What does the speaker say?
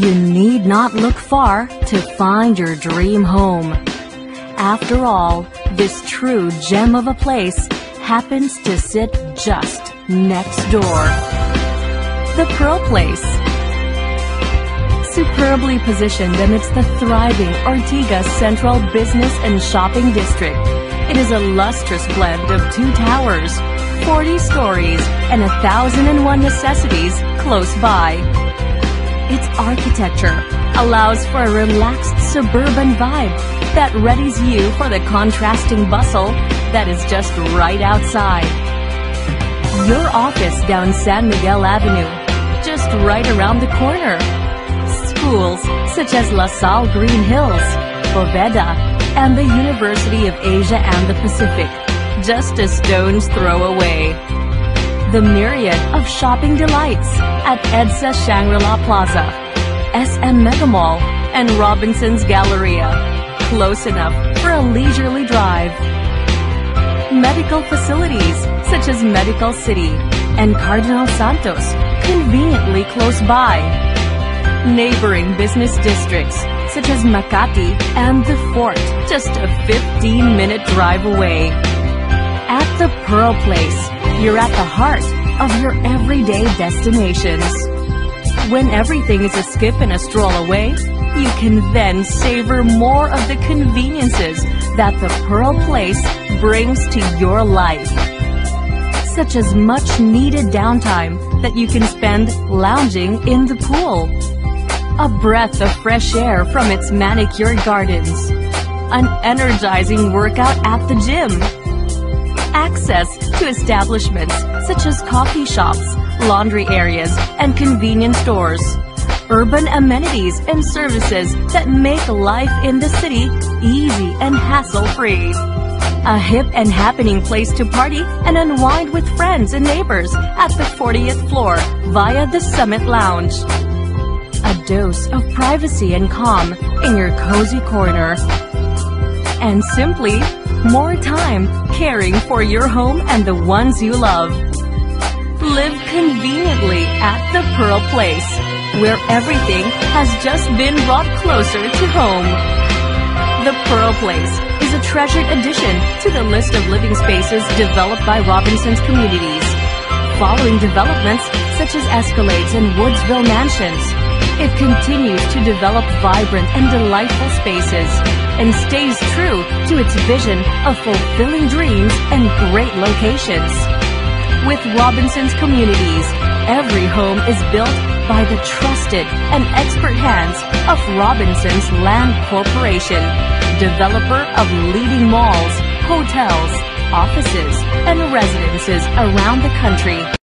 You need not look far to find your dream home. After all, this true gem of a place happens to sit just next door. The Pearl Place. Superbly positioned amidst the thriving Ortigas Central Business and Shopping District, it is a lustrous blend of two towers, 40 stories, and a thousand and one necessities close by. Its architecture allows for a relaxed suburban vibe that readies you for the contrasting bustle that is just right outside. Your office down San Miguel Avenue, just right around the corner. Schools such as La Salle Green Hills, Poveda, and the University of Asia and the Pacific, just a stone's throw away. The myriad of shopping delights at EDSA Shangri-La Plaza, SM Mega Mall, and Robinson's Galleria. Close enough for a leisurely drive. Medical facilities such as Medical City and Cardinal Santos conveniently close by. Neighboring business districts such as Makati and the Fort just a 15 minute drive away. At the Pearl Place, you're at the heart of your everyday destinations. When everything is a skip and a stroll away, you can then savor more of the conveniences that the Pearl Place brings to your life. Such as much needed downtime that you can spend lounging in the pool. A breath of fresh air from its manicured gardens. An energizing workout at the gym access to establishments such as coffee shops, laundry areas, and convenience stores. Urban amenities and services that make life in the city easy and hassle-free. A hip and happening place to party and unwind with friends and neighbors at the 40th floor via the Summit Lounge. A dose of privacy and calm in your cozy corner. And simply more time caring for your home and the ones you love. Live conveniently at the Pearl Place, where everything has just been brought closer to home. The Pearl Place is a treasured addition to the list of living spaces developed by Robinson's communities. Following developments such as Escalades and Woodsville Mansions, it continues to develop vibrant and delightful spaces and stays true to its vision of fulfilling dreams and great locations. With Robinson's communities, every home is built by the trusted and expert hands of Robinson's Land Corporation, developer of leading malls, hotels, offices, and residences around the country.